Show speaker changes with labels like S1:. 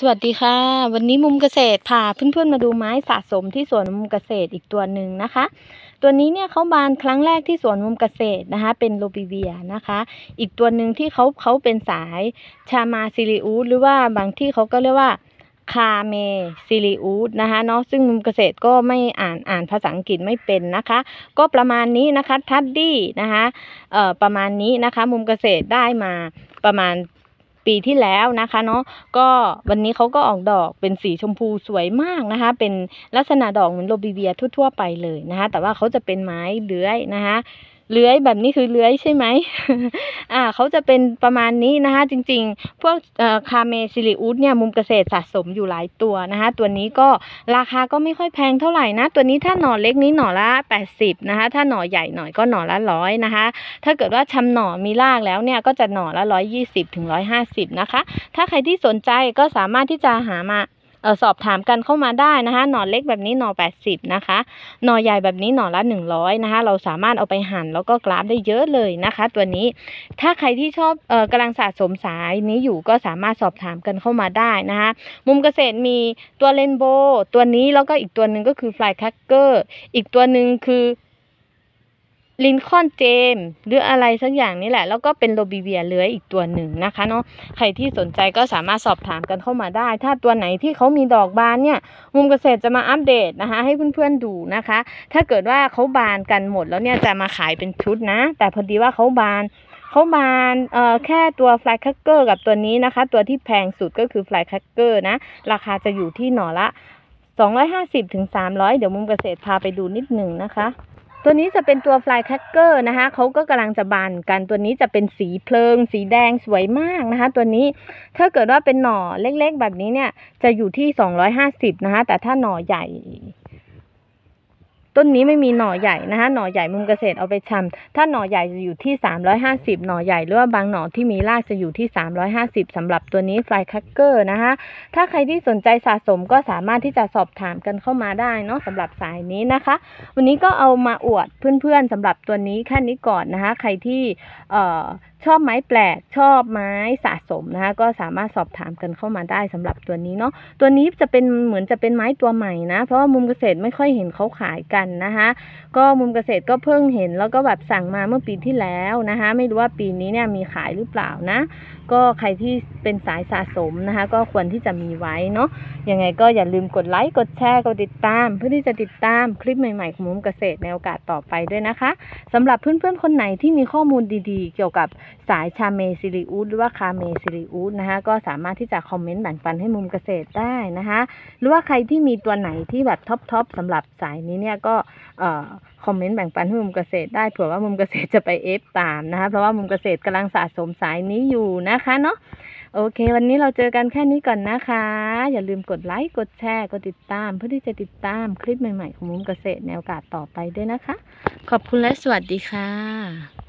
S1: สวัสดีค่ะ วันนี้มุมเกษตรพาเพื่อนๆมาดูไม้สะสมที่สวนมุมเกษตรอีกตัวหนึ่งนะคะ ตัวนี้เนี่ยเขาบานครั้งแรกที่สวนมุมเกษตรนะคะ เป็น Lobivia นะคะ อีกตัวหนึ่งที่เขาเขาเป็นสาย Chamaecereus หรือว่าบางที่เขาก็เรียกว่า Chamaecereus นะคะเนาะซึ่งมุมเกษตรก็ไม่อ่านอ่านภาษาอังกฤษไม่เป็นนะคะ ก็ประมาณนี้นะคะทัดดี้นะคะเอ่อประมาณนี้นะคะ มุมเกษตรได้มาประมาณ ปีที่แล้วนะคะเนาะก็วันนี้เขาก็ออกดอกเป็นสีชมพูสวยมากนะคะ เป็นลักษณะดอกเหมือนโรบิเวียทั่ว ๆ ไปเลยนะคะ แต่ว่าเขาจะเป็นไม้เลื้อยนะคะ เลื้อยแบบนี้คือเลื้อยใช่ไหมอ่าเขาจะเป็นประมาณนี้นะคะจริงๆ พวกคาเมซิลิอุสเนี่ยมุมเกษตรสะสมอยู่หลายตัวนะคะตัวนี้ก็ราคาก็ไม่ค่อยแพงเท่าไหร่นะ ตัวนี้ถ้าหน่อเล็กนี้หน่อละ 80นะคะถ้าหน่อใหญ่หน่อยก็หน่อละร้อยนะคะ ถ้าเกิดว่าชำหน่อมีรากแล้วเนี่ยก็จะหน่อละ120ถึง150นะคะ ถ้าใครที่สนใจก็สามารถที่จะหามา สอบถามกันเข้ามาได้นะคะ หน่อเล็กแบบนี้หน่อ 80 นะคะ หน่อใหญ่แบบนี้หน่อละ 100 นะคะ เราสามารถเอาไปหั่นแล้วก็กราฟได้เยอะเลยนะคะ ตัวนี้ ถ้าใครที่ชอบเออกำลังสะสมสายนี้อยู่ก็สามารถสอบถามกันเข้ามาได้นะคะ มุมเกษตรมีตัวเรนโบว์ตัวนี้แล้วก็อีกตัวหนึ่งก็คือฟลายคักเกอร์ อีกตัวหนึ่งคือ Lincoln Gem หรืออะไรสักอย่างนี่แหละ แล้วก็เป็น Lobivia เลื้อยอีกตัวหนึ่งนะคะเนาะใครที่สนใจก็สามารถสอบถามกันเข้ามาได้ ถ้าตัวไหนที่เขามีดอกบานเนี่ยมุมเกษตรจะมาอัปเดตนะคะ ให้เพื่อนๆดูนะคะ ถ้าเกิดว่าเขาบานกันหมดแล้วเนี่ยจะมาขายเป็นชุดนะ แต่พอดีว่าเขาบานเขาบานเอ่อแค่ตัว Firecracker กับตัวนี้นะคะ ตัวที่แพงสุดก็คือ Firecracker นะ ราคาจะอยู่ที่หน่อละ 250ถึง300 เดี๋ยวมุมเกษตรพาไปดูนิดหนึ่งนะคะ ตัวนี้จะเป็นตัว fly cracker นะคะเขาก็กำลังจะบานกันตัวนี้จะเป็นสีเพลิง สีแดงสวยมากนะคะ ตัวนี้ถ้าเกิดว่าเป็นหน่อเล็กๆ แบบนี้เนี่ยจะอยู่ที่ 250นะคะแต่ถ้าหน่อใหญ่ ต้นนี้ไม่มีหน่อใหญ่นะคะหน่อใหญ่มุมเกษตรเอาไปชำถ้าหน่อใหญ่จะอยู่ที่ 350 หน่อใหญ่หรือว่าบางหน่อที่มีรากจะอยู่ที่ 350สำหรับตัวนี้ fly cracker นะคะถ้าใครที่สนใจสะสมก็สามารถที่จะสอบถามกันเข้ามาได้เนาะสำหรับสายนี้นะคะ วันนี้ก็เอามาอวดเพื่อนๆสำหรับตัวนี้แค่นี้ก่อนนะคะใครที่เอ่อชอบไม้แปลกชอบไม้สะสมนะคะก็สามารถสอบถามกันเข้ามาได้สำหรับตัวนี้เนาะตัวนี้จะเป็นเหมือนจะเป็นไม้ตัวใหม่นะ เพราะว่ามุมเกษตรไม่ค่อยเห็นเขาขายกันนะคะก็มุมเกษตรก็เพิ่งเห็นแล้วก็แบบสั่งมาเมื่อปีที่แล้วนะคะไม่รู้ว่าปีนี้เนี่ยมีขายหรือเปล่านะ ก็ใครที่เป็นสายสะสมนะคะ ก็ควรที่จะมีไว้เนาะยังไงก็อย่าลืมกดไลค์กดแชร์กดติดตาม เพื่อที่จะติดตามคลิปใหม่ๆของมุมเกษตรในโอกาสต่อไปด้วยนะคะสำหรับเพื่อนๆคนไหนที่มีข้อมูลดีๆ เกี่ยวกับสาย Chamaecereus หรือว่า Chamaecereus นะคะ ก็สามารถที่จะคอมเมนต์แบ่งปันให้มุมเกษตรได้นะคะ หรือว่าใครที่มีตัวไหนที่แบบ top ๆสำหรับสายนี้เนี่ยก็คอมเมนต์แบ่งปันให้มุมเกษตรได้เผื่อว่ามุมเกษตรจะไป F ตามนะคะ เพราะว่ามุมเกษตรกำลังสะสมสายนี้อยู่นะคะเนาะโอเค วันนี้เราเจอกันแค่นี้ก่อนนะคะ อย่าลืมกดไลค์กดแชร์กดติดตาม เพื่อที่จะติดตามคลิปใหม่ๆของมุมเกษตรในโอกาสต่อไปด้วยนะคะ ขอบคุณและสวัสดีค่ะ